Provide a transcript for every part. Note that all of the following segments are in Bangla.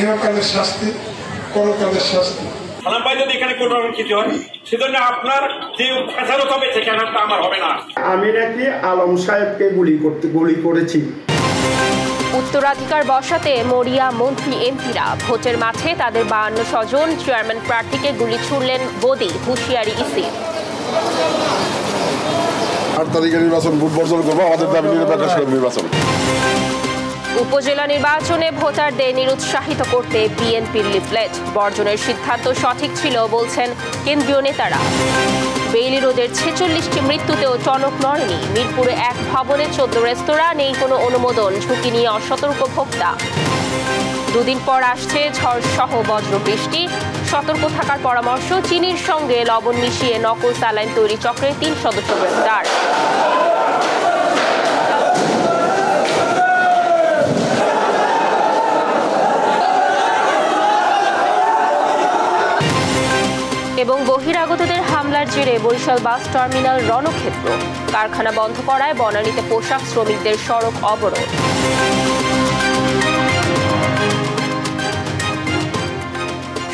ইহকালের শাস্তি পরকালের শাস্তি। সালাম ভাই যদি এখানে কোনো রকম কিছু হয় সেজন্য আপনার যে খেসারত হবে সে খেসারতটা আমার হবে না। আমি নাকি আলম সাহেবকে গুলি করতে গুলি করেছি। উত্তরাধিকার বসাতে মরিয়া মন্ত্রী এমপিরা ভোটের মাঠে তাদের বায়ান্ন স্বজন চেয়ারম্যান প্রার্থীকে গুলি ছুড়লেন বদি হুঁশিয়ারি ইসি। আট তারিখে নির্বাচন ভোট বর্জন করব। আমাদের দাবি নিরপেক্ষ নির্বাচন। উপজেলা নির্বাচনে ভোটারদের নিরুৎসাহিত করতে বিএনপির লিফলেট বর্জনের সিদ্ধান্ত সঠিক ছিল বলছেন কেন্দ্রীয় নেতারা। বেইলি রোডের ছেচল্লিশটি মৃত্যুতেও টনক নড়েনি। মিরপুরে এক ভবনে চোদ্দ রেস্তোরাঁ, নেই কোনো অনুমোদন, ঝুঁকি নিয়ে অসতর্ক ভোক্তা। দুদিন পর আসছে ঝড় সহ বজ্র বৃষ্টি। সতর্ক থাকার পরামর্শ চিনির সঙ্গে লবণ মিশিয়ে নকল স্যালাইন তৈরি চক্রের তিন সদস্য গ্রেফতার এবং বহিরাগতদের হামলার জেরে বরিশাল বাস টার্মিনাল রণক্ষেত্র। কারখানা বন্ধ করায় বনানীতে পোশাক শ্রমিকদের সড়ক অবরোধ।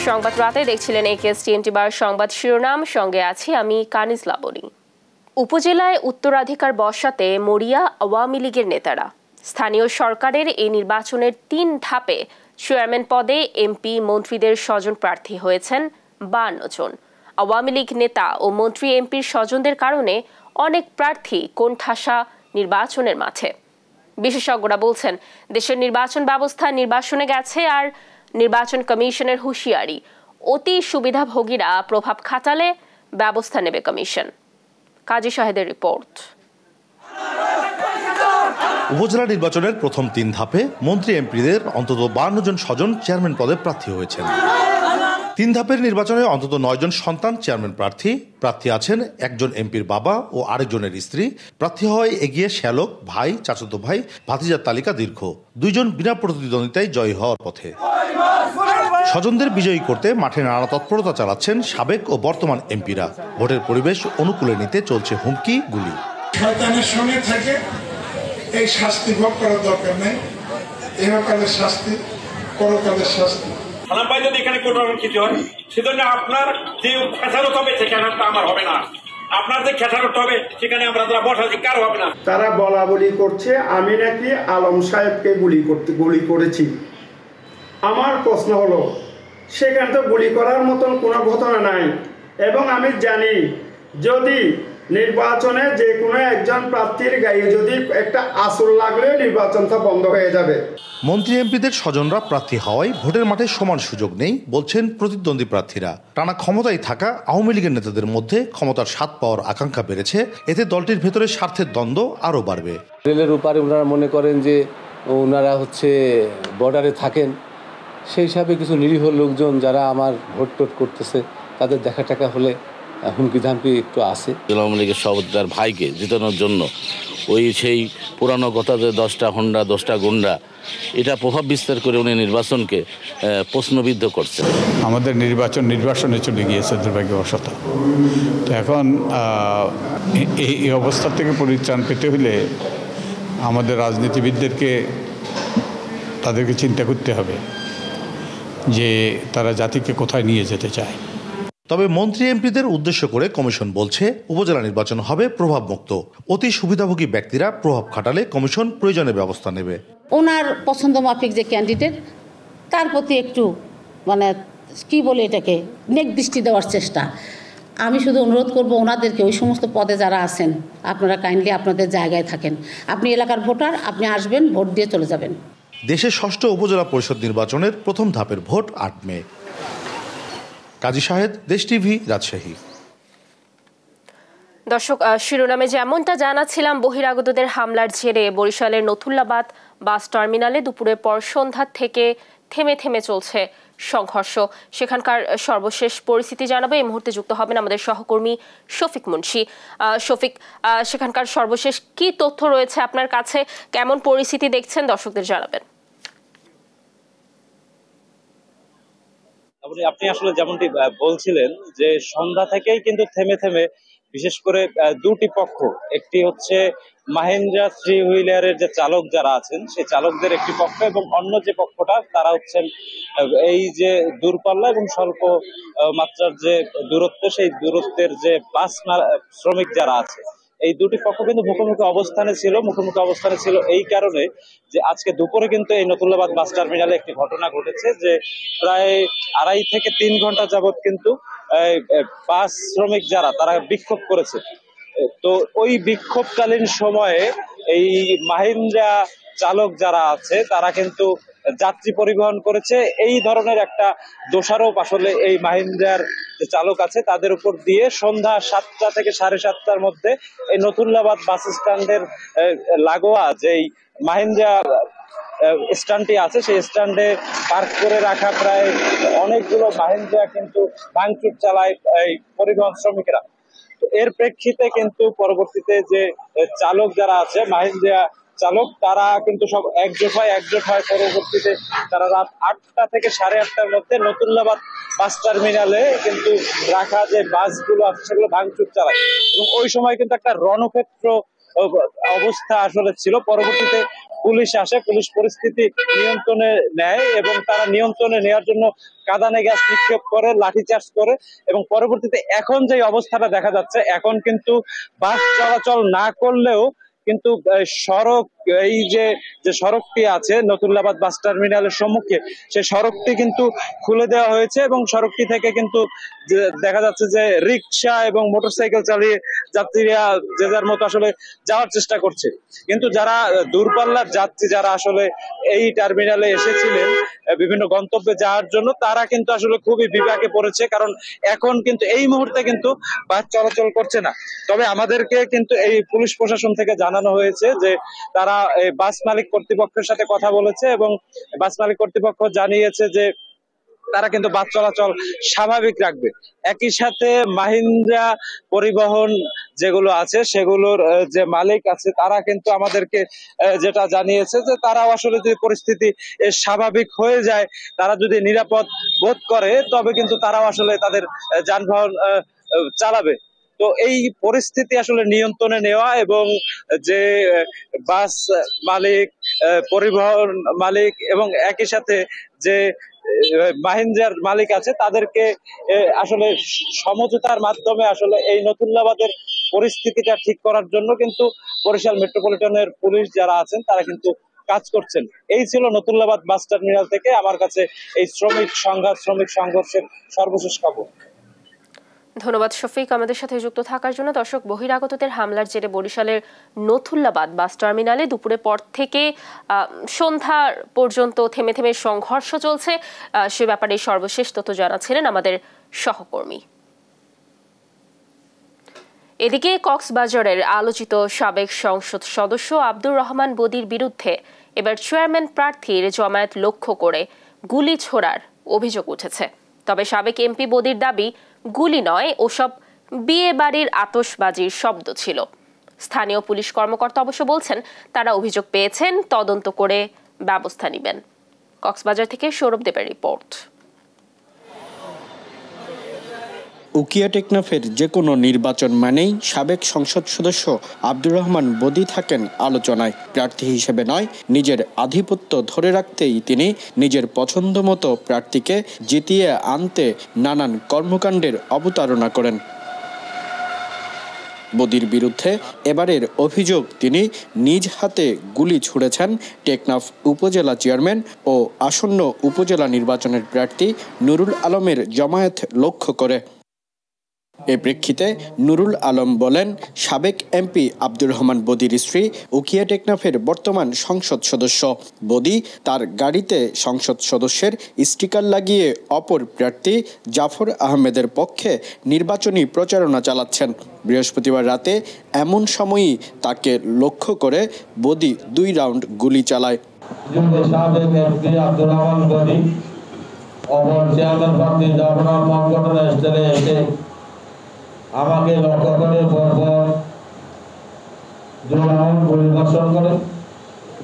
সংবাদ রাতে দেখছিলেন একেএস টিএনটি বার সংবাদ শিরোনাম। সঙ্গে আছি আমি কানিজ লাবণী উপজেলায় উত্তরাধিকার বসাতে মরিয়া আওয়ামী লীগের নেতারা। স্থানীয় সরকারের এই নির্বাচনের তিন ধাপে চেয়ারম্যান পদে এমপি মন্ত্রীদের স্বজন প্রার্থী হয়েছেন। বান্ন জন। আওয়ামী লীগ নেতা ও মন্ত্রী এমপির স্বজনদের কারণে অনেক প্রার্থী কোণঠাসা নির্বাচনের মাঠে বিশেষজ্ঞরা বলছেন, দেশের নির্বাচন ব্যবস্থা নির্বাচনে গেছে আর নির্বাচন কমিশনের হুঁশিয়ারি। অতি সুবিধাভোগীরা প্রভাব খাটালে ব্যবস্থা নেবে কমিশন। কাজী শাহেদের রিপোর্ট। উপজেলা নির্বাচনের প্রথম তিন ধাপে মন্ত্রী এমপিদের অন্তত বান্ন জন স্বজন চেয়ারম্যান পদে প্রার্থী হয়েছেন। তিন ধাপের নির্বাচনে অন্তত নয়জন সন্তান চেয়ারম্যান প্রার্থী প্রার্থী আছেন, একজন এমপির বাবা ও আরেকজনের স্ত্রী। প্রার্থী হয় এগিয়ে শ্যালক, ভাই, চাচাতো ভাই, ভাতিজার তালিকা দীর্ঘ। দুইজন বিনা প্রতিদ্বন্দ্বিতায় জয়ী হওয়ার পথে। স্বজনদের বিজয়ী করতে মাঠে নানা তৎপরতা চালাচ্ছেন সাবেক ও বর্তমান এমপিরা। ভোটের পরিবেশ অনুকূলে নিতে চলছে হুমকি, গুলি। সঙ্গে থেকে, এই শাস্তি ভোগ করার দরকার নেই। শাস্তি, পরকালের শাস্তি। সালাম ভাই যদি এখানে কোনো রকম কিছু হয়, সেজন্য আপনার যে খেসারত হবে সে খেসারতটা আমার হবে না। আপনার যে খেসারত হবে, সেখানে আমরা যারা বসা হবে না। তারা বলা বলি করছে, আমি নাকি আলম সাহেবকে গুলি করতে, গুলি করেছি। আমার প্রশ্ন হলো, সেখানে তো গুলি করার মতন কোনো ঘটনা নাই। এবং আমি জানি, যদি নির্বাচনে যে কোনো একজন প্রার্থীর গায়ে যদি একটা আসল লাগলে নির্বাচনটা বন্ধ হয়ে যাবে। মন্ত্রী এমপিদের স্বজনরা প্রার্থী হওয়ায় ভোটের মাঠে সমান সুযোগ নেই বলছেন প্রতিদ্বন্দ্বী প্রার্থীরা। টানা ক্ষমতায় থাকা আওয়ামী লীগের নেতাদের মধ্যে ক্ষমতার স্বাদ পাওয়ার আকাঙ্ক্ষা বেড়েছে। এতে দলটির ভেতরে স্বার্থের দ্বন্দ্ব আরও বাড়বে। রেলের উপারে ওনারা মনে করেন যে ওনারা হচ্ছে বর্ডারে থাকেন। সেই হিসাবে কিছু নিরীহ লোকজন যারা আমার ভোট টোট করতেছে তাদের দেখা টাকা হলে হুমকি ধামকি একটু আছে আওয়ামী লীগের সভাপতি তার ভাইকে জেতানোর জন্য ওই সেই পুরানো কথা যে দশটা হন্ডা দশটা গুন্ডা এটা প্রভাব বিস্তার করে উনি নির্বাচনকে প্রশ্নবিদ্ধ করছেন। আমাদের নির্বাচন নির্বাচনে চলে গিয়েছে দুর্ভাগ্যবশত। তো এখন এই এই অবস্থা থেকে পরিত্রাণ পেতে হলে আমাদের রাজনীতিবিদদেরকে তাদেরকে চিন্তা করতে হবে যে তারা জাতিকে কোথায় নিয়ে যেতে চায়। তবে মন্ত্রী এমপিদের উদ্দেশ্য করে কমিশন বলছে উপজেলা নির্বাচন হবে প্রভাবমুক্ত। অতি সুবিধাভোগী ব্যক্তিরা প্রভাব খাটালে কমিশন প্রয়োজনে ব্যবস্থা নেবে। ওনার পছন্দ মাফিক যে ক্যান্ডিডেট তার প্রতি একটু মানে কি বলে এটাকে নেক দৃষ্টি দেওয়ার চেষ্টা। আমি শুধু অনুরোধ করব ওনাদেরকে ওই সমস্ত পদে যারা আছেন আপনারা কাইন্ডলি আপনাদের জায়গায় থাকেন। আপনি এলাকার ভোটার আপনি আসবেন ভোট দিয়ে চলে যাবেন। দেশের ষষ্ঠ উপজেলা পরিষদ নির্বাচনের প্রথম ধাপের ভোট আট মে। কাজী শাহেদ দেশ টিভি, রাজশাহী। দর্শক শিরোনামে যেমনটা জানাচ্ছিলাম, বহিরাগতদের হামলার জেরে বরিশালের নথুল্লাবাদ বাস টার্মিনালে দুপুরের পর সন্ধ্যা থেকে থেমে থেমে চলছে সংঘর্ষ। সেখানকার সর্বশেষ পরিস্থিতি জানাবে এই মুহূর্তে যুক্ত হবেন আমাদের সহকর্মী শফিক মুন্সি। শফিক সেখানকার সর্বশেষ কি তথ্য রয়েছে আপনার কাছে? কেমন পরিস্থিতি দেখছেন? দর্শকদের জানাবেন। আপনি আসলে যেমনটি বলছিলেন যে সন্ধ্যা থেকেই কিন্তু থেমে থেমে, বিশেষ করে দুটি পক্ষ, একটি হচ্ছে মাহেন্দ্রা থ্রি হুইলারের যে চালক যারা আছেন, সেই চালকদের একটি পক্ষ এবং অন্য যে পক্ষটা, তারা হচ্ছেন এই যে দূরপাল্লা এবং স্বল্প মাত্রার যে দূরত্ব, সেই দূরত্বের যে বাস শ্রমিক যারা আছে এই দুটি পক্ষ কিন্তু মুখোমুখি অবস্থানে ছিল, মুখোমুখি অবস্থানে ছিল এই কারণে যে আজকে দুপুরে কিন্তু এই নতুল্লাবাদ বাস টার্মিনালে একটি ঘটনা ঘটেছে যে প্রায় আড়াই থেকে তিন ঘণ্টা যাবৎ কিন্তু বাস শ্রমিক যারা, তারা বিক্ষোভ করেছে। তো ওই বিক্ষোভকালীন সময়ে এই মাহিন্দ্রা চালক যারা আছে, তারা কিন্তু যাত্রী পরিবহন করেছে। এই ধরনের একটা দোষারোপ আসলে এই মাহিন্দ্রার চালক আছে, তাদের উপর দিয়ে সন্ধ্যা সাতটা থেকে সাড়ে সাতটার মধ্যে এই নতুল্লাবাদ বাস স্ট্যান্ডের লাগোয়া যেই মাহিন্দ্রা স্ট্যান্ডটি আছে, সেই স্ট্যান্ডে পার্ক করে রাখা প্রায় অনেকগুলো মাহিন্দ্রা কিন্তু ভাঙচুর চালায় এই পরিবহন শ্রমিকরা। এর প্রেক্ষিতে কিন্তু পরবর্তীতে যে চালক যারা আছে, মাহিন্দ্রা চালক, তারা কিন্তু সব একজোট হয় একজোট হয় পরবর্তীতে। তারা রাত আটটা থেকে সাড়ে আটটার মধ্যে নতুল্লাবাদ বাস টার্মিনালে কিন্তু রাখা যে বাসগুলো আছে, সেগুলো ভাঙচুর চালায়। এবং ওই সময় কিন্তু একটা রণক্ষেত্র অবস্থা আসলে ছিল। পরবর্তীতে পুলিশ আসে, পুলিশ পরিস্থিতি নিয়ন্ত্রণে নেয় এবং তারা নিয়ন্ত্রণে নেওয়ার জন্য কাদানে গ্যাস নিক্ষেপ করে লাঠিচার্জ করে এবং পরবর্তীতে এখন যে অবস্থাটা দেখা যাচ্ছে, এখন কিন্তু বাস চলাচল না করলেও কিন্তু সড়ক এই যে যে সড়কটি আছে নতুল্লাবাদ বাস টার্মিনালের সম্মুখে, সেই সড়কটি কিন্তু খুলে দেওয়া হয়েছে এবং সড়কটি থেকে কিন্তু দেখা যাচ্ছে যে রিক্সা এবং মোটরসাইকেল চালিয়ে যাত্রীরা যে যার মতো আসলে যাওয়ার চেষ্টা করছে। কিন্তু যারা দূরপাল্লার যাত্রী যারা আসলে এই টার্মিনালে এসেছিলেন বিভিন্ন গন্তব্যে যাওয়ার জন্য, তারা কিন্তু আসলে খুবই বিপাকে পড়েছে, কারণ এখন কিন্তু এই মুহূর্তে কিন্তু বাস চলাচল করছে না। তবে আমাদেরকে কিন্তু এই পুলিশ প্রশাসন থেকে জানানো হয়েছে যে তারা এই বাস মালিক কর্তৃপক্ষের সাথে কথা বলেছে এবং বাস মালিক কর্তৃপক্ষ জানিয়েছে যে তারা কিন্তু বাস চলাচল স্বাভাবিক রাখবে। একই সাথে মাহিন্দ্রা পরিবহন যেগুলো আছে, সেগুলোর যে মালিক আছে, তারা কিন্তু আমাদেরকে যেটা জানিয়েছে যে তারাও আসলে যদি পরিস্থিতি স্বাভাবিক হয়ে যায়, তারা যদি নিরাপদ বোধ করে, তবে কিন্তু তারাও আসলে তাদের যানবাহন চালাবে। তো এই পরিস্থিতি আসলে নিয়ন্ত্রণে নেওয়া এবং যে বাস মালিক পরিবহন মালিক এবং একই সাথে যে আহ, মাহিন্দ্রার মালিক আছে তাদেরকে আসলে সমঝোতার মাধ্যমে আসলে এই নতুল্লাবাদের পরিস্থিতিটা ঠিক করার জন্য কিন্তু বরিশাল মেট্রোপলিটনের পুলিশ যারা আছেন তারা কিন্তু কাজ করছেন। এই ছিল নতুল্লাবাদ বাস টার্মিনাল থেকে আমার কাছে এই শ্রমিক সংঘাত শ্রমিক সংঘর্ষের সর্বশেষ খবর। ধন্যবাদ শফিক আমাদের সাথে যুক্ত থাকার জন্য। দর্শক, বহিরাগতদের হামলার জেরে বরিশালের নথুল্লাবাদ বাস টার্মিনালে দুপুরের পর থেকে সন্ধ্যা পর্যন্ত থেমে থেমে সংঘর্ষ চলছে। সে ব্যাপারে সর্বশেষ তথ্য জানাচ্ছিলেন আমাদের সহকর্মী। এদিকে কক্সবাজারের আলোচিত সাবেক সংসদ সদস্য আব্দুর রহমান বদির বিরুদ্ধে এবার চেয়ারম্যান প্রার্থীর জমায়েত লক্ষ্য করে গুলি ছোড়ার অভিযোগ উঠেছে। তবে সাবেক এমপি বদির দাবি গুলি নয়, ওসব বিয়ে বাড়ির আতসবাজির শব্দ ছিল। স্থানীয় পুলিশ কর্মকর্তা অবশ্য বলছেন, তারা অভিযোগ পেয়েছেন, তদন্ত করে ব্যবস্থা নেবেন। কক্সবাজার থেকে সৌরভ দেবের রিপোর্ট। উকিয়া টেকনাফের যে কোনো নির্বাচন মানেই সাবেক সংসদ সদস্য আব্দুর রহমান বদি থাকেন আলোচনায়। প্রার্থী হিসেবে নয়, নিজের আধিপত্য ধরে রাখতেই তিনি নিজের পছন্দ মতো প্রার্থীকে জিতিয়ে আনতে নানান কর্মকাণ্ডের অবতারণা করেন। বদির বিরুদ্ধে এবারের অভিযোগ তিনি নিজ হাতে গুলি ছুড়েছেন টেকনাফ উপজেলা চেয়ারম্যান ও আসন্ন উপজেলা নির্বাচনের প্রার্থী নুরুল আলমের জমায়েত লক্ষ্য করে। এ প্রেক্ষিতে নুরুল আলম বলেন, সাবেক এমপি আব্দুর রহমান বদির স্ত্রী উকিয়া টেকনাফের বর্তমান সংসদ সদস্য। বদি তার গাড়িতে সংসদ সদস্যের স্টিকার লাগিয়ে অপর প্রার্থী জাফর আহমেদের পক্ষে নির্বাচনী প্রচারণা চালাচ্ছেন। বৃহস্পতিবার রাতে এমন সময়ই তাকে লক্ষ্য করে বদি দুই রাউন্ড গুলি চালায়। অপর চেয়ারম্যান প্রার্থী জাফর আহমদ এসে আমাকে লক্ষ্য করে, পরপর দুরাউন্ড পরিদর্শন করে।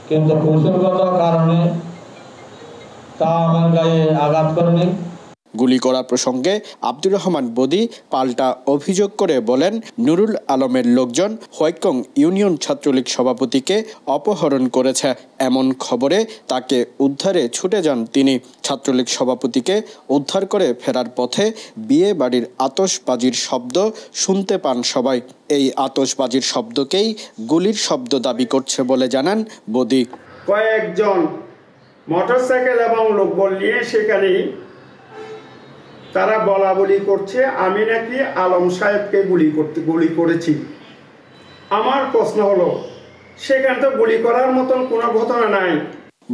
কিন্তু কৌশলগত কারণে তা আমার গায়ে আঘাত করেনি। গুলি করা প্রসঙ্গে আব্দুর রহমান বদি পাল্টা অভিযোগ করে বলেন, নুরুল আলমের লোকজন হোয়াইকং ইউনিয়ন ছাত্রলীগ সভাপতিকে অপহরণ করেছে। এমন খবরে তাকে উদ্ধারে ছুটে যান তিনি। ছাত্রলীগ সভাপতিকে উদ্ধার করে ফেরার পথে বিয়ে বাড়ির আতসবাজির শব্দ শুনতে পান সবাই। এই আতসবাজির শব্দকেই গুলির শব্দ দাবি করছে বলে জানান বদি। কয়েকজন মোটরসাইকেল এবং লোকবল নিয়ে সেখানে তারা বলা বলি করছে, আমি নাকি আলম সাহেবকে গুলি করতে, গুলি করেছি। আমার প্রশ্ন হলো, সেখানে তো গুলি করার মতন কোনো ঘটনা নাই।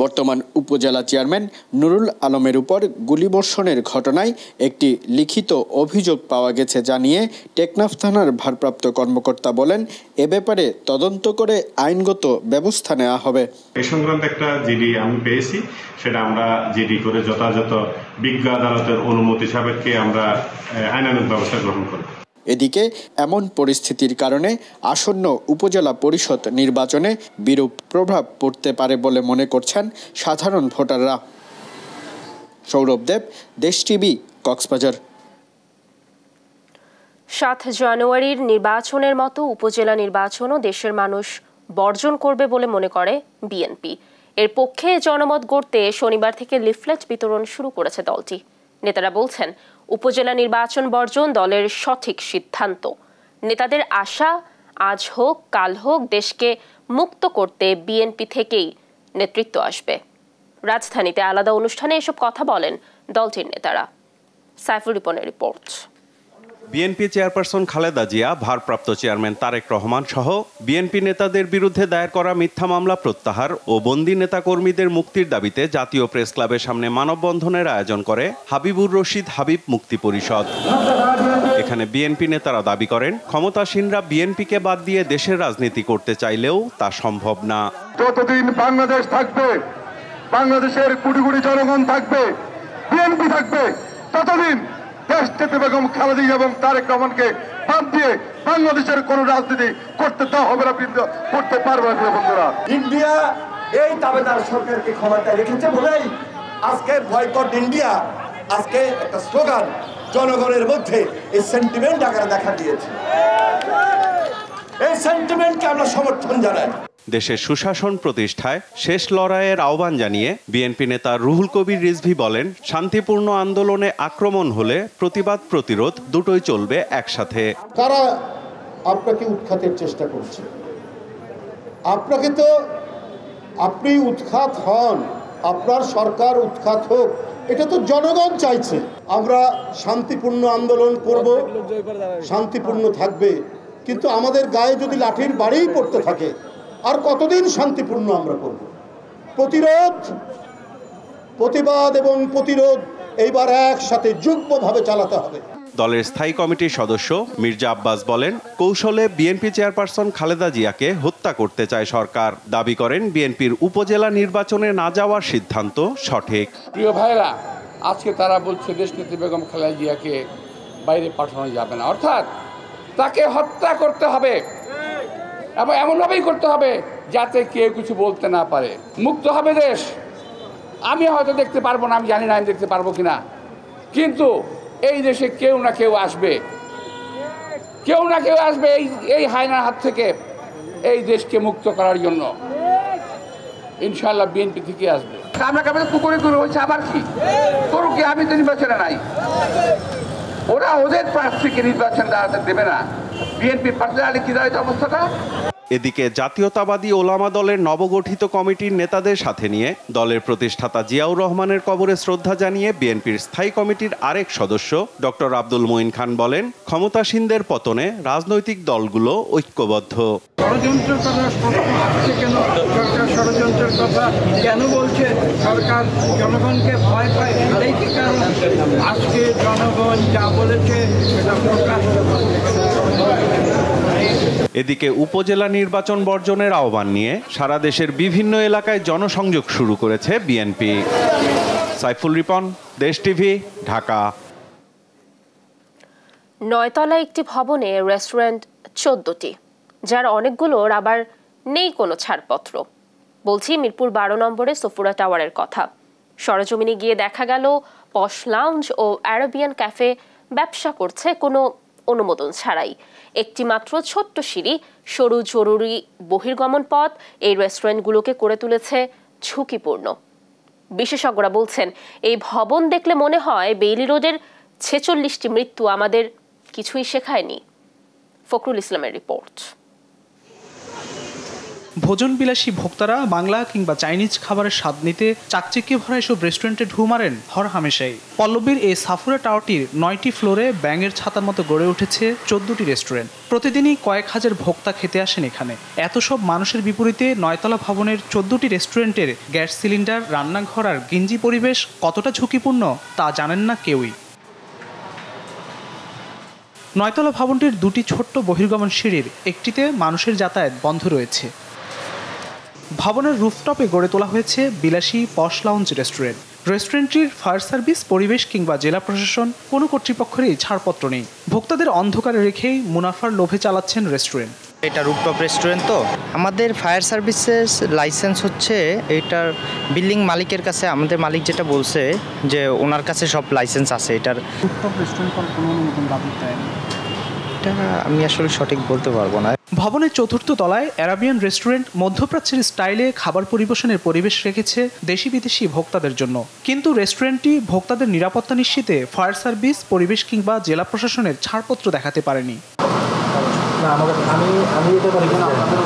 বর্তমান উপজেলা চেয়ারম্যান নুরুল আলমের উপর গুলিবর্ষণের ঘটনায় একটি লিখিত অভিযোগ পাওয়া গেছে জানিয়ে টেকনাফ থানার ভারপ্রাপ্ত কর্মকর্তা বলেন, এ ব্যাপারে তদন্ত করে আইনগত ব্যবস্থা নেওয়া হবে। এই সংক্রান্ত একটা জিডি আমি পেয়েছি, সেটা আমরা জিডি করে যথাযথ বিজ্ঞ আদালতের অনুমতি সাপেক্ষে আমরা আইনানুগ ব্যবস্থা গ্রহণ করব। এদিকে এমন পরিস্থিতির কারণে আসন্ন উপজেলা পরিষদ নির্বাচনে বিরূপ প্রভাব পড়তে পারে বলে মনে করছেন সাধারণ ভোটাররা। সৌরভ দেব, দেশ টিভি, কক্সবাজার। সাত জানুয়ারির নির্বাচনের মতো উপজেলা নির্বাচনও দেশের মানুষ বর্জন করবে বলে মনে করে বিএনপি। এর পক্ষে জনমত গড়তে শনিবার থেকে লিফলেট বিতরণ শুরু করেছে দলটি। নেতারা বলছেন উপজেলা নির্বাচন বর্জন দলের সঠিক সিদ্ধান্ত। নেতাদের আশা, আজ হোক, কাল হোক, দেশকে মুক্ত করতে বিএনপি থেকেই নেতৃত্ব আসবে। রাজধানীতে আলাদা অনুষ্ঠানে এসব কথা বলেন দলটির নেতারা। সাইফুল রিপনের report. BNP chairperson Khaleda Zia, ভারপ্রাপ্ত চেয়ারম্যান তারেক রহমান সহ বিএনপি নেতাদের বিরুদ্ধে দায়ের করা মিথ্যা মামলা প্রত্যাহার ও বন্দি নেতাকর্মীদের মুক্তির দাবিতে জাতীয় প্রেস ক্লাবের সামনে মানববন্ধনের আয়োজন করে হাবিবুর রশিদ হাবিব মুক্তি পরিষদ। এখানে বিএনপি নেতারা দাবি করেন, ক্ষমতাসীনরা বিএনপিকে বাদ দিয়ে দেশের রাজনীতি করতে চাইলেও তা সম্ভব না। যতদিন বাংলাদেশ থাকবে, বাংলাদেশের কোটি কোটি জনগণ থাকবে, বিএনপি থাকবে, ততদিন দেশ নেত্রী বেগম, খালেদা জিয়া এবং তারেক রহমানকে বাদ দিয়ে বাংলাদেশের কোন রাজনীতি করতে দেওয়া হবে না করতে পারবে না বন্ধুরা। ইন্ডিয়া এই দাবেদার সরকারকে ক্ষমতায় রেখেছে বলেই আজকে বয়কট ইন্ডিয়া, আজকে একটা স্লোগান জনগণের মধ্যে এই সেন্টিমেন্ট আকারে দেখা দিয়েছে। এই সেন্টিমেন্টকে আমরা সমর্থন জানাই। দেশের সুশাসন প্রতিষ্ঠায় শেষ লড়াইয়ের আহ্বান জানিয়ে বিএনপি নেতা রুহুল কবির রিজভি বলেন, শান্তিপূর্ণ আন্দোলনে আক্রমণ হলে প্রতিবাদ প্রতিরোধ দুটোই চলবে একসাথে। কারা আপনাকে উৎখাতের চেষ্টা করছে? আপনাকে তো আপনি উৎখাত হন, আপনার সরকার উৎখাত হোক, এটা তো জনগণ চাইছে। আমরা শান্তিপূর্ণ আন্দোলন করব, শান্তিপূর্ণ থাকবে, কিন্তু আমাদের গায়ে যদি লাঠির বাড়িই পড়তে থাকে আর কতদিন শান্তিপূর্ণ আমরা করব? প্রতিরোধ প্রতিবাদ এবং প্রতিরোধ এইবার একসাথে যুগ্মভাবে চালাতে হবে। দলের স্থায়ী কমিটির সদস্য মির্জা আব্বাস বলেন কৌশলে বিএনপি চেয়ারপারসন খালেদা জিয়াকে হত্যা করতে চায় সরকার। দাবি করেন বিএনপির উপজেলা নির্বাচনে না যাওয়ার সিদ্ধান্ত সঠিক। প্রিয় ভাইরা আজকে তারা বলছে দেশনেত্রী বেগম খালেদা জিয়াকে বাইরে পাঠানো যাবে না। অর্থাৎ তাকে হত্যা করতে হবে। এবং এমনভাবেই করতে হবে যাতে কেউ কিছু বলতে না পারে। মুক্ত হবে দেশ। আমি হয়তো দেখতে পারব না, আমি জানি না আমি দেখতে পারব কি না কিন্তু এই দেশে কেউ না কেউ আসবে। কেউ না কেউ আসবে এই এই হায়নার হাত থেকে এই দেশকে মুক্ত করার জন্য। ইনশাল্লাহ বিএনপি থেকে আসবে। আমরা কামে পুকুরে করে হয়েছে, আবার কি? করুক কি আমি তো নির্বাচনে নাই। ওরা ওদের প্রার্থীকে নির্বাচন দাঁড়াতে দেবে না। বিএনপি দাঁড়ালে কি অবস্থাটা? এদিকে জাতীয়তাবাদী ওলামা দলের নবগঠিত কমিটির নেতাদের সাথে নিয়ে দলের প্রতিষ্ঠাতা জিয়াউর রহমানের কবরে শ্রদ্ধা জানিয়ে বিএনপির স্থায়ী কমিটির আরেক সদস্য ডক্টর আব্দুল মঈন খান বলেন ক্ষমতাসীনদের পতনে রাজনৈতিক দলগুলো ঐক্যবদ্ধ। ষড়যন্ত্র করার প্রশ্ন আসছে কেন? সরকার ষড়যন্ত্রের কথা কেন বলছে? সরকার জনগণকে ভয় পায় এটাই কি কারণ? আজকে জনগণ যা বলেছে সেটা প্রকাশ এদিকে উপজেলা নির্বাচন বর্জনের আহ্বান নিয়ে সারা দেশের বিভিন্ন এলাকায় জনসংযোগ শুরু করেছে বিএনপি। সাইফুল রিপন, দেশ টিভি, ঢাকা। নয়তলা একটি ভবনে রেস্টুরেন্ট চোদ্দটি, যার অনেকগুলোর আবার নেই কোনো ছাড়পত্র। বলছি, মিরপুর বারো নম্বরে সফুরা টাওয়ারের কথা। সরেজমিনে গিয়ে দেখা গেল, পশ লাউঞ্জ ও অ্যারাবিয়ান ক্যাফে ব্যবসা করছে কোনো অনুমোদন ছাড়াই। একটি মাত্র ছোট্ট সিঁড়ি, সরু জরুরি বহির্গমন পথ, এই রেস্টুরেন্টগুলোকে করে তুলেছে ঝুঁকিপূর্ণ। বিশেষজ্ঞরা বলছেন, এই ভবন দেখলে মনে হয় বেইলি রোডের ছেচল্লিশটি মৃত্যু আমাদের কিছুই শেখায়নি। ফখরুল ইসলামের রিপোর্ট। ভোজন বিলাসী ভোক্তারা বাংলা কিংবা চাইনিজ খাবারের স্বাদ নিতে চাকচিক্যে ভরা এসব রেস্টুরেন্টে ঢু মারেন হর হামেশাই। পল্লবীর এই সাফুরা টাওয়ারটির নয়টি ফ্লোরে ব্যাঙের ছাতার মতো গড়ে উঠেছে চোদ্দটি রেস্টুরেন্ট। প্রতিদিনই কয়েক হাজার ভোক্তা খেতে আসেন এখানে। এত সব মানুষের বিপরীতে নয়তলা ভবনের চোদ্দটি রেস্টুরেন্টের গ্যাস সিলিন্ডার, রান্নাঘর আর গিঞ্জি পরিবেশ কতটা ঝুঁকিপূর্ণ তা জানেন না কেউই। নয়তলা ভবনটির দুটি ছোট্ট বহির্গমন সিঁড়ির একটিতে মানুষের যাতায়াত বন্ধ রয়েছে। ভবনের রুফটপে গড়ে তোলা হয়েছে বিলাসী পশ লাউঞ্জ রেস্টুরেন্ট রেস্টুরেন্টটির ফায়ার সার্ভিস পরিবেশ কিংবা জেলা প্রশাসন কোনো কর্তৃপক্ষেরই ছাড়পত্র নেই। ভোক্তাদের অন্ধকারে রেখেই মুনাফার লোভে চালাচ্ছেন রেস্টুরেন্ট এটা রুপটপ রেস্টুরেন্ট তো। আমাদের ফায়ার সার্ভিসেস লাইসেন্স হচ্ছে এটার বিল্ডিং মালিকের কাছে। আমাদের মালিক যেটা বলছে যে ওনার কাছে সব লাইসেন্স আছে এটার। রুপটপ রেস্টুরেন্ট কোনো অনুমোদন দাবি এটা আমি আসলে সঠিক বলতে পারব না। ভবনের চতুর্থ তলায় অ্যারাবিয়ান রেস্টুরেন্ট মধ্যপ্রাচ্যের স্টাইলে খাবার পরিবেশনের পরিবেশ রেখেছে দেশি বিদেশি ভোক্তাদের জন্য। কিন্তু রেস্টুরেন্টটি ভোক্তাদের নিরাপত্তা নিশ্চিতে ফায়ার সার্ভিস পরিবেশ কিংবা জেলা প্রশাসনের ছাড়পত্র দেখাতে পারেনি। আমি আমি এটা পারি কিনা আপনাদের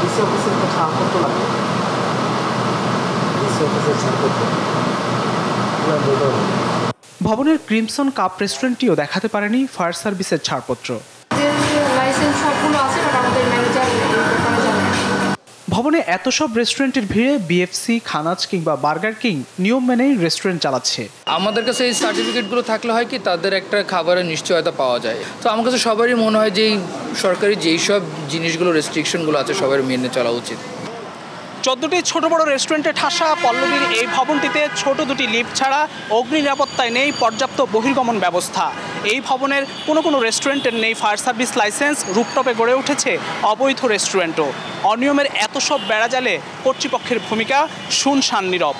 ডিসি অফিসের ছাড়পত্র লাগবে ডিসি অফিসের ছাড়পত্র। ভবনের ক্রিমসন কাপ রেস্টুরেন্টটিও দেখাতে পারেনি ফায়ার সার্ভিসের ছাড়পত্র। ভবনে এত সব রেস্টুরেন্টের ভিড়ে বিএফসি খানাজ কিংবা বার্গার কিং নিয়ম মেনেই রেস্টুরেন্ট চালাচ্ছে। আমাদের কাছে এই সার্টিফিকেটগুলো থাকলে হয় কি, তাদের একটা খাবারের নিশ্চয়তা পাওয়া যায়। তো আমার কাছে সবারই মনে হয় যে সরকারি যেই সব জিনিসগুলো রেস্ট্রিকশনগুলো আছে সবার মেনে চলা উচিত। চোদ্দটি ছোট বড় রেস্টুরেন্টে ঠাসা পল্লবীর এই ভবনটিতে ছোট দুটি লিফট ছাড়া অগ্নি নিরাপত্তায় নেই পর্যাপ্ত বহির্গমন ব্যবস্থা। এই ভবনের কোনো কোনো রেস্টুরেন্টের নেই ফায়ার সার্ভিস লাইসেন্স রূপটপে গড়ে উঠেছে অবৈধ রেস্টুরেন্টও। অনিয়মের এত সব বেড়াজালে কর্তৃপক্ষের ভূমিকা শুনশান নীরব।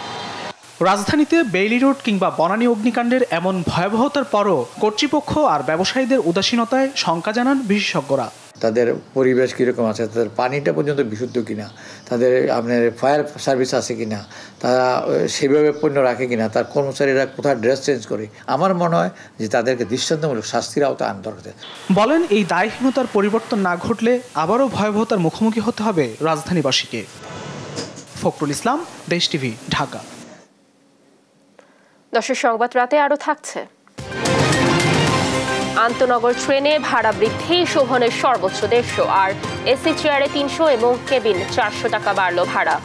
রাজধানীতে বেইলি রোড কিংবা বনানী অগ্নিকাণ্ডের এমন ভয়াবহতার পরও কর্তৃপক্ষ আর ব্যবসায়ীদের উদাসীনতায় শঙ্কা জানান বিশেষজ্ঞরা। তাদের পরিবেশ কীরকম আছে তাদের পানিটা পর্যন্ত বিশুদ্ধ কিনা তাদের আপনার ফায়ার সার্ভিস আছে কিনা তারা সেভাবে পণ্য রাখে কিনা তার কর্মচারীরা কোথায় ড্রেস চেঞ্জ করে আমার মনে হয় যে তাদেরকে দৃষ্টান্তমূলক শাস্তির আওতা আনতে হবে। বলেন এই দায়হীনতার পরিবর্তন না ঘটলে আবারও ভয়াবহতার মুখোমুখি হতে হবে রাজধানীবাসীকে। ফখরুল ইসলাম দেশ টিভি ঢাকা। দশের সংবাদ রাতে আরও থাকছে। আন্তনগর ট্রেনে ভাড়া বৃদ্ধি, শোভনের সর্বোচ্চ দেড়শো, আর এসি চেয়ারে তিনশো এবং কেবিন চারশো টাকা বাড়ল ভাড়া।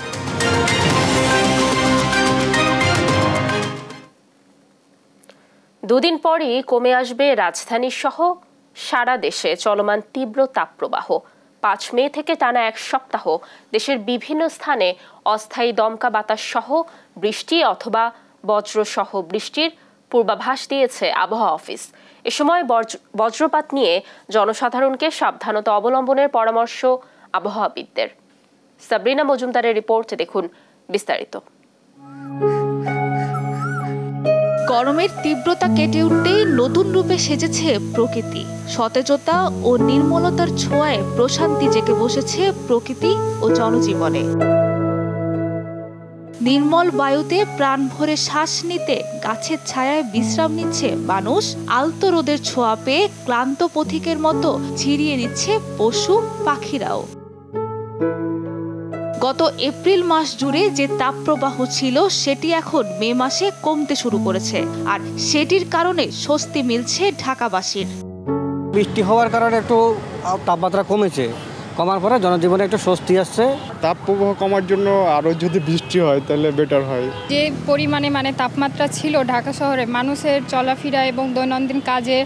দুদিন পরই কমে আসবে রাজধানী সহ সারা দেশে চলমান তীব্র তাপপ্রবাহ। পাঁচ মে থেকে টানা এক সপ্তাহ দেশের বিভিন্ন স্থানে অস্থায়ী দমকা বাতাস সহ বৃষ্টি অথবা বজ্রসহ বৃষ্টির পূর্বাভাস দিয়েছে আবহাওয়া অফিস। এ সময় বজ্রপাত নিয়ে জনসাধারণকে সাবধানতা অবলম্বনের পরামর্শ আবহাওয়াবিদদের। সাবরিনা মজুমদারের রিপোর্টে দেখুন বিস্তারিত। গরমের তীব্রতা কেটে উঠতেই নতুন রূপে সেজেছে প্রকৃতি। সতেজতা ও নির্মলতার ছোঁয়ায় প্রশান্তি জেগে বসেছে প্রকৃতি ও জনজীবনে। নির্মল বায়ুতে প্রাণ ভরে শ্বাস নিতে গাছের ছায়ায় বিশ্রাম নিচ্ছে মানুষ। আলতো রোদের ছোঁয়া পেয়ে ক্লান্ত পথিকের মতো ছিড়িয়ে নিচ্ছে পশু পাখিরাও। গত এপ্রিল মাস জুড়ে যে তাপপ্রবাহ ছিল, সেটি এখন মে মাসে কমতে শুরু করেছে। আর সেটির কারণে স্বস্তি মিলছে ঢাকাবাসীর। বৃষ্টি হওয়ার কারণে একটু তাপমাত্রা কমেছে। কমার পরে জনজীবনে একটু স্বস্তি আসছে। তাপ প্রবাহ কমার জন্য আরও যদি বৃষ্টি হয় তাহলে বেটার হয়। যে পরিমাণে মানে তাপমাত্রা ছিল ঢাকা শহরে মানুষের চলাফেরা এবং দৈনন্দিন কাজের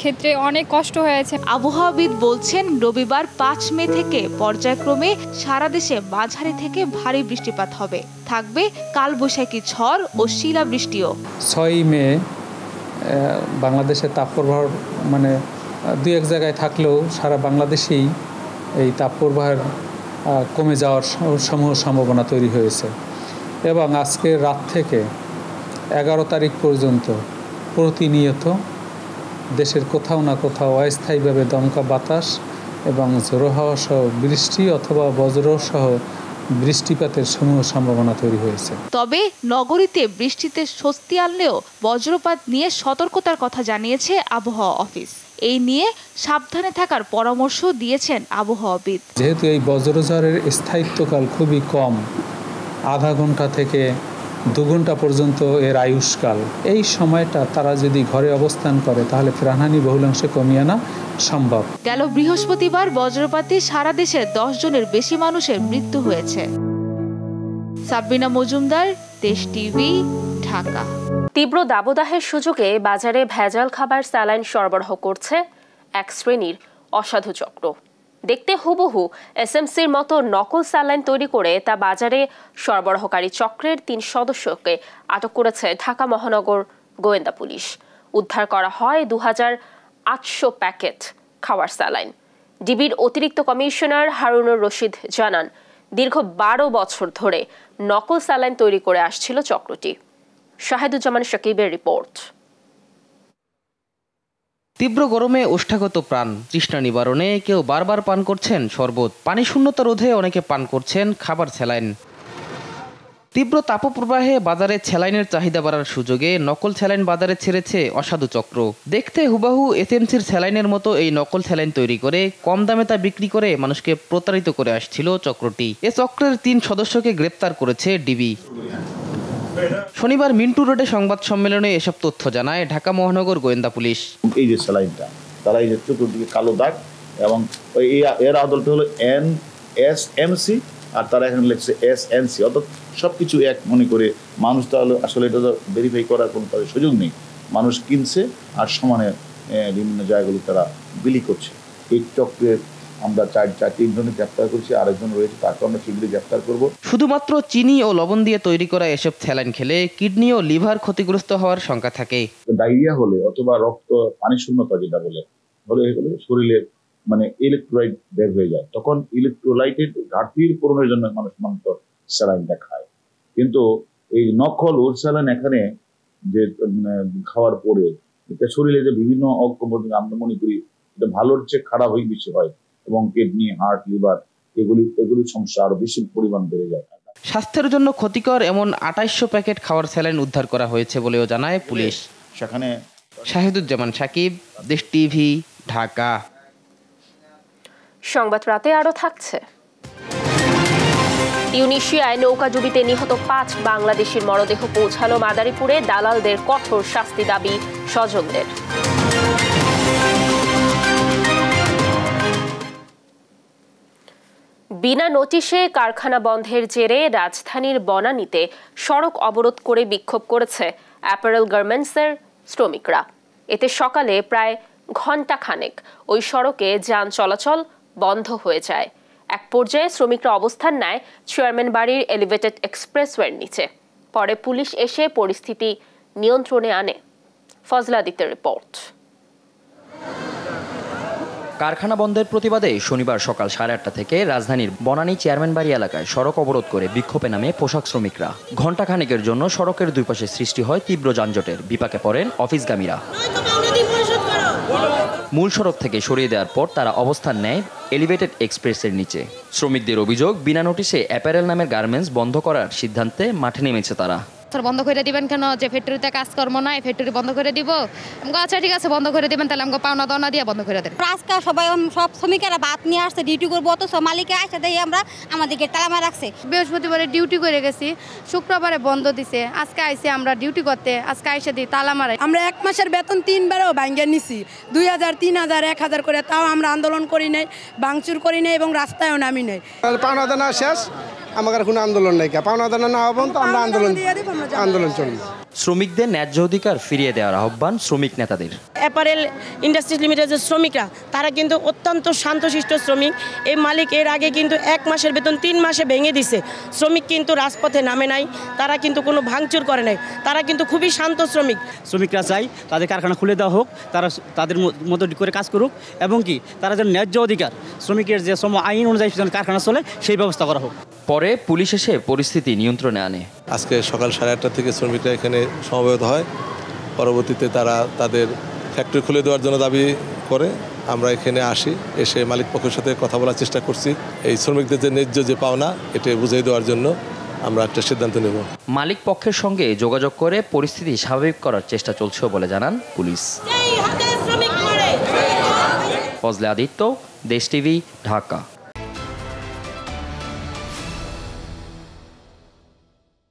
ক্ষেত্রে অনেক কষ্ট হয়েছে। আবহাওয়াবিদ বলছেন রবিবার পাঁচ মে থেকে পর্যায়ক্রমে সারা দেশে মাঝারি থেকে ভারী বৃষ্টিপাত হবে। থাকবে কালবৈশাখী ঝড় ও শিলাবৃষ্টিও। ছয় মে বাংলাদেশের তাপপ্রবাহ মানে দু এক জায়গায় থাকলেও সারা বাংলাদেশেই এই তাপপ্রবাহের কমে যাওয়ার সমূহ সম্ভাবনা তৈরি হয়েছে। এবং আজকে রাত থেকে এগারো তারিখ পর্যন্ত প্রতিনিয়ত দেশের কোথাও না কোথাও অস্থায়ীভাবে দমকা বাতাস এবং ঝোড়ো হাওয়া সহ বৃষ্টি অথবা বজ্র সহ বৃষ্টিপাতের সমূহ সম্ভাবনা তৈরি হয়েছে। তবে নগরীতে বৃষ্টিতে স্বস্তি আনলেও বজ্রপাত নিয়ে সতর্কতার কথা জানিয়েছে আবহাওয়া অফিস। এই নিয়ে সাবধানে থাকার পরামর্শ দিয়েছেন আবহাওয়াবিদ। যেহেতু এই বজ্রঝড়ের স্থায়িত্বকাল খুবই কম আধা ঘণ্টা থেকে দু ঘণ্টা পর্যন্ত এর আয়ুষ্কাল। এই সময়টা তারা যদি ঘরে অবস্থান করে তাহলে প্রাণহানি বহুলাংশে কমিয়ে আনা সম্ভব। গেল বৃহস্পতিবার বজ্রপাতে সারা দেশে দশ জনের বেশি মানুষের মৃত্যু হয়েছে। সাব্বিনা মজুমদার দেশ টিভি ঢাকা। তীব্র দাবদাহের সুযোগে বাজারে ভেজাল খাবার স্যালাইন সরবরাহ করছে এক শ্রেণির অসাধু চক্র। দেখতে হুবহু এসএমসির মতো নকল স্যালাইন তৈরি করে তা বাজারে সরবরাহকারী চক্রের তিন সদস্যকে আটক করেছে ঢাকা মহানগর গোয়েন্দা পুলিশ। উদ্ধার করা হয় দু আটশো প্যাকেট খাওয়ার স্যালাইন। ডিবির অতিরিক্ত কমিশনার হারুনুর রশিদ জানান, দীর্ঘ বারো বছর ধরে নকল স্যালাইন তৈরি করে আসছিল চক্রটি। শাহেদুজ্জামান শাকিবের রিপোর্ট। তীব্র গরমে ওষ্ঠাগত প্রাণ, তৃষ্ণা নিবারণে কেউ বারবার পান করছেন শরবত, পানি শূন্যতা রোধে অনেকে পান করছেন খাবার স্যালাইন। তীব্র তাপপ্রবাহে বাজারে স্যালাইনের চাহিদা বাড়ার সুযোগে নকল স্যালাইন বাজারে ছেড়েছে অসাধু চক্র। দেখতে হুবাহু এসএমসির স্যালাইনের মতো এই নকল স্যালাইন তৈরি করে কম দামে তা বিক্রি করে মানুষকে প্রতারিত করে আসছিল চক্রটি। এ চক্রের তিন সদস্যকে গ্রেপ্তার করেছে ডিবি। শনিবার মিন্টু রোডে সংবাদ সম্মেলনে এসব তথ্য জানায় ঢাকা মহানগর গোয়েন্দা পুলিশ। এই যে স্যালাইনটা তারা এই যে চতুর্দিকে কালো দাগ এবং এর আদলটা হলো N S M C R তারা এখানে লিখছে এস এন সি। অর্থাৎ সব কিছু এক মনে করে মানুষ তাহলে আসলে এটা তো ভেরিফাই করার কোনো তাদের সুযোগ নেই। মানুষ কিনছে আর সমানে বিভিন্ন জায়গাগুলো তারা বিলি করছে। এই চক্রের আমরা চার চার তিনজনে গ্রেপ্তার করছি আরেকজন রয়েছে তাকে আমরা শীঘ্রই গ্রেপ্তার করব। শুধুমাত্র চিনি ও লবণ দিয়ে তৈরি করা এসব স্যালাইন খেলে কিডনি ও লিভার ক্ষতিগ্রস্ত হওয়ার শঙ্কা থাকে। ডায়রিয়া হলে অথবা রক্ত পানি শূন্যতা যেটা বলে হলে শরীরের মানে ইলেকট্রোলাইট বের হয়ে যায়। তখন ইলেকট্রোলাইটের ঘাটতির পূরণের জন্য মানুষ মানুষ স্যালাইনটা খায়। কিন্তু এই নকল ওর স্যালাইন এখানে যে মানে খাওয়ার পরে এটা শরীরে যে বিভিন্ন অঙ্গ আমরা মনে করি এটা ভালোর চেয়ে খারাপ হয়ে বেশি হয়। এবং কিডনি হার্ট লিভার এগুলি এগুলির সমস্যা আরও বেশি পরিমাণ বেড়ে যায়। স্বাস্থ্যের জন্য ক্ষতিকর এমন আঠাইশশো প্যাকেট খাওয়ার স্যালাইন উদ্ধার করা হয়েছে বলেও জানায় পুলিশ। সেখানে শাহিদুজ্জামান সাকিব দেশ টিভি ঢাকা। সংবাদ রাতে আরও থাকছে। ইউনিশিয়ায় নৌকা নৌকাডুবিতে নিহত পাঁচ বাংলাদেশির মরদেহ পৌঁছালো মাদারীপুরে। দালালদের কঠোর শাস্তি দাবি স্বজনদের। বিনা নোটিশে কারখানা বন্ধের জেরে রাজধানীর বনানীতে সড়ক অবরোধ করে বিক্ষোভ করেছে অ্যাপারেল গার্মেন্টসের শ্রমিকরা। এতে সকালে প্রায় ঘণ্টা খানেক ওই সড়কে যান চলাচল বন্ধ হয়ে যায়। এক পর্যায়ে শ্রমিকরা অবস্থান নেয় চেয়ারম্যান বাড়ির এলিভেটেড এক্সপ্রেসওয়ের নিচে। পরে পুলিশ এসে পরিস্থিতি নিয়ন্ত্রণে আনে। ফজলাদিত্যের রিপোর্ট। কারখানা বন্ধের প্রতিবাদে শনিবার সকাল সাড়ে আটটা থেকে রাজধানীর বনানী চেয়ারম্যান বাড়ি এলাকায় সড়ক অবরোধ করে বিক্ষোভে নামে পোশাক শ্রমিকরা। ঘণ্টাখানেকের জন্য সড়কের দুই পাশে সৃষ্টি হয় তীব্র যানজটের। বিপাকে পড়েন অফিসগামীরা। মূল সড়ক থেকে সরিয়ে দেওয়ার পর তারা অবস্থান নেয় এলিভেটেড এক্সপ্রেসের নিচে। শ্রমিকদের অভিযোগ, বিনা নোটিশে অ্যাপারেল নামের গার্মেন্টস বন্ধ করার সিদ্ধান্তে মাঠে নেমেছে তারা। স্যার বন্ধ করে দিবেন কেন? যে ফ্যাক্টরিতে কাজকর্ম নাই ফ্যাক্টরি বন্ধ করে দিব। আমগো আচ্ছা ঠিক আছে বন্ধ করে দিবেন তাহলে আমাকে পাওনা দাওনা দিয়ে বন্ধ করে দেন। আজকে সবাই সব শ্রমিকেরা ভাত নিয়ে আসছে ডিউটি করব অথচ মালিকে আসে দিয়ে আমরা আমাদেরকে তালামা রাখছে। বৃহস্পতিবারে ডিউটি করে গেছি শুক্রবারে বন্ধ দিছে আজকে আইসে আমরা ডিউটি করতে আজকে আইসে দিই তালা মারাই। আমরা এক মাসের বেতন তিনবারও ভাঙ্গিয়ে নিছি দুই হাজার তিন হাজার এক হাজার করে তাও আমরা আন্দোলন করি নাই ভাঙচুর করি নাই এবং রাস্তায়ও নামি নাই। পাওনা দানা শেষ? আমাদের কোনো আন্দোলন নাই পাওনা দানা না হবেন তো আমরা আন্দোলন আন্দোলন চলবে। শ্রমিকদের ন্যায্য অধিকার ফিরিয়ে দেওয়ার আহ্বান শ্রমিক নেতাদের। অ্যাপারেল ইন্ডাস্ট্রিজ লিমিটেড যে শ্রমিকরা তারা কিন্তু অত্যন্ত শান্তশিষ্ট শ্রমিক। এই মালিক এর আগে কিন্তু এক মাসের বেতন তিন মাসে ভেঙে দিছে। শ্রমিক কিন্তু রাজপথে নামে নাই তারা কিন্তু কোনো ভাঙচুর করে নাই। তারা কিন্তু খুবই শান্ত শ্রমিক। শ্রমিকরা চাই তাদের কারখানা খুলে দেওয়া হোক তারা তাদের মতো করে কাজ করুক এবং কি তারা যেন ন্যায্য অধিকার শ্রমিকের যে শ্রম আইন অনুযায়ী যেন কারখানা চলে সেই ব্যবস্থা করা হোক। পরে পরে পুলিশ এসে পরিস্থিতি নিয়ন্ত্রণে আনে। আজকে সকাল সাড়ে আটটা থেকে শ্রমিকরা এখানে সমবেত হয়। পরবর্তীতে তারা তাদের ফ্যাক্টরি খুলে দেওয়ার জন্য দাবি করে। আমরা এখানে আসি এসে মালিক পক্ষের সাথে কথা বলার চেষ্টা করছি। এই শ্রমিকদের যে ন্যায্য যে পাওনা এটা বুঝিয়ে দেওয়ার জন্য আমরা একটা সিদ্ধান্ত নেব। মালিক পক্ষের সঙ্গে যোগাযোগ করে পরিস্থিতি স্বাভাবিক করার চেষ্টা চলছে বলে জানান পুলিশ। ফজলে আদিত্য দেশ টিভি ঢাকা।